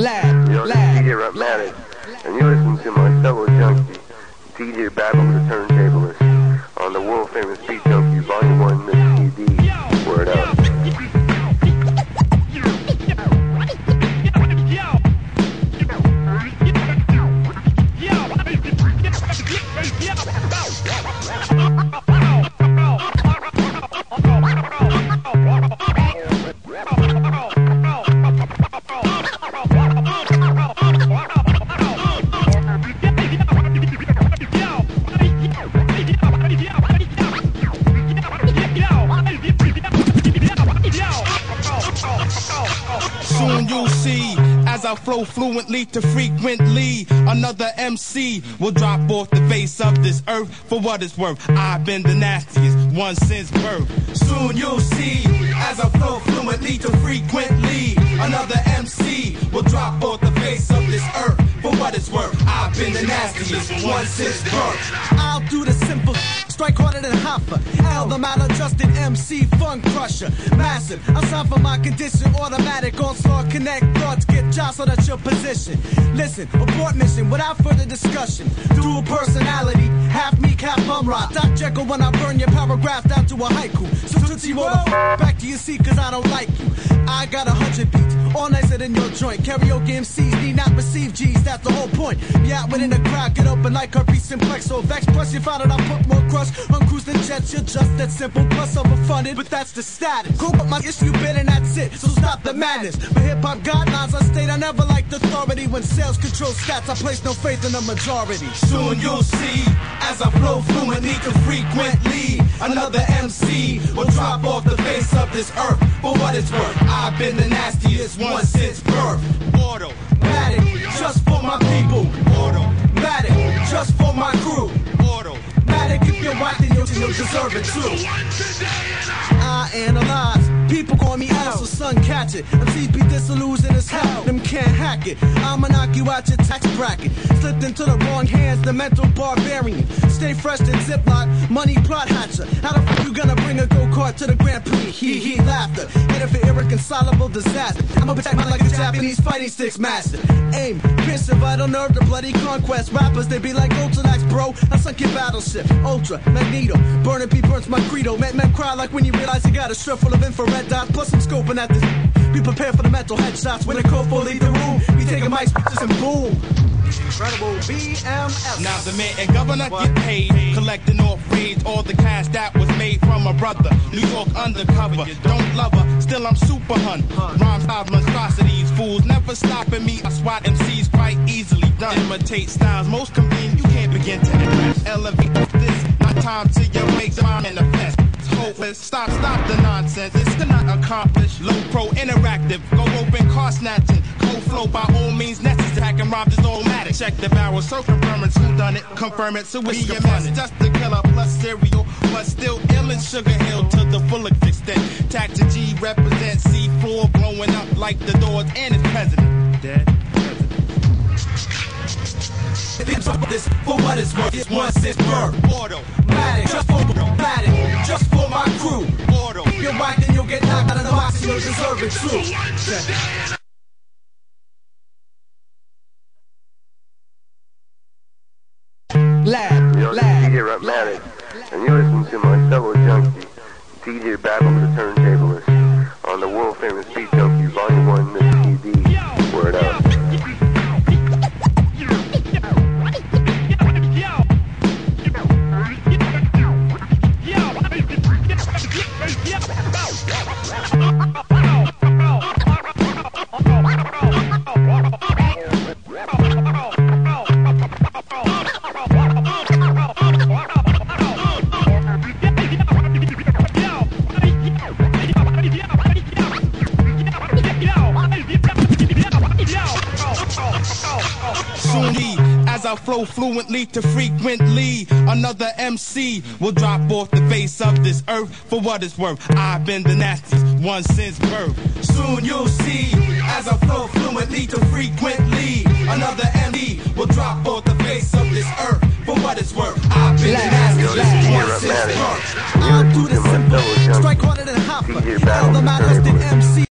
Lab, Yo, this is lab, DJ Rhettmatic, and you listen to my fellow junkie, DJ Babu the Turntablist, on the world famous Beat Junkie as I flow fluently to frequently another MC will drop off the face of this earth for what it's worth. I've been the nastiest one since birth. Soon you'll see as I flow fluently to frequently another MC will drop off the face of this earth for what it's worth. I've been the nastiest one since birth. I'll do the simple. Strike harder than Hoffa. L, the maladjusted MC fun crusher. Massive. I sign for my condition. Automatic onslaught. Connect thoughts. Get jostled at your position. Listen, abort mission without further discussion. Dual personality. Half me, half bum rock. Doc Jekyll when I burn your paragraph down to a haiku. So Tootsie roll the f- back to your seat cause I don't like you. I got a hundred beats. All nicer than your joint. Karaoke MCs need not receive G's. That's the whole point. Yeah, within the crowd. Get open like herpes simplex. So vex. Plus you found out I put more crush on cruising jets. You're just that simple. Plus overfunded. But that's the status. Cool, but my issue been and that's it. So stop the madness. But hip hop guidelines I state I never liked authority. When sales control stats, I place no faith in the majority. Soon you'll see as I flow fluently to frequently another MC will drop off the face of this earth for what it's worth. I've been the nastiest one since birth. Auto, Matic, just for my people. auto, Matic, just for my crew. auto. Matic, if you're right, then you'll, you'll deserve it too. I analyze. People call me L, so son catch it. MCs be disillusioned as hell, them can't hack it. I'ma knock you out your tax bracket. Slipped into the wrong hands, the mental barbarian. Stay fresh and ziplock, money plot hatcher. How the fuck you gonna bring a go kart to the Grand Prix? He he irreconcilable disaster. I'ma protect my like a Japanese fighting sticks master. Aim, pierce the vital nerve, the bloody conquest. Rappers they be like Ultranax, bro. I sunk your battleship, Ultra Magneto. Burning P burns my credo. Men men cry like when you realize you got a strip full of infrared dots. Plus I'm scoping at this. Be prepared for the mental headshots when the full leave the room. Be taking mics, bitches, and boom. Incredible BMF. Now the mayor and governor get paid, collecting off raids all the cash that was made from a brother. New York undercover, don't love her, still I'm super hun. Rhymes have monstrosities, fools never stopping me. I swat MCs quite easily done. Imitate styles most convenient, you can't begin to impress. Elevate this, not time to your make mine manifest. Hopeless, stop, stop the nonsense. This cannot accomplish. Low pro interactive, go open car snatching. Cold flow by all means necessary. Hacking rob is automatic. Check the barrel, so confirm it's who done it. Confirm it, so it's BMS, just the killer plus cereal, but still ill in Sugar Hill to the full extent. Tactic G represents C4 blowing up like the doors and its president. Dead. This for what it's worth. It's one since birth. Auto, just for Matic, just for my crew. auto. You're right, then you'll get knocked out of the box and you'll deserve it too. Lab, Yo, this is lab, DJ Rhettmatic, and you listen to my fellow junkie, DJ Babu the Turntablist, on the world famous Beat I flow fluently to frequently. Another MC will drop off the face of this earth for what it's worth. I've been the nastiest one since birth. Soon you'll see, as I flow fluently to frequently. Another MC will drop off the face of this earth for what it's worth. I've been the nastiest one since birth. I'll do this simple, strike harder than Hopper. Battle the mind, MC.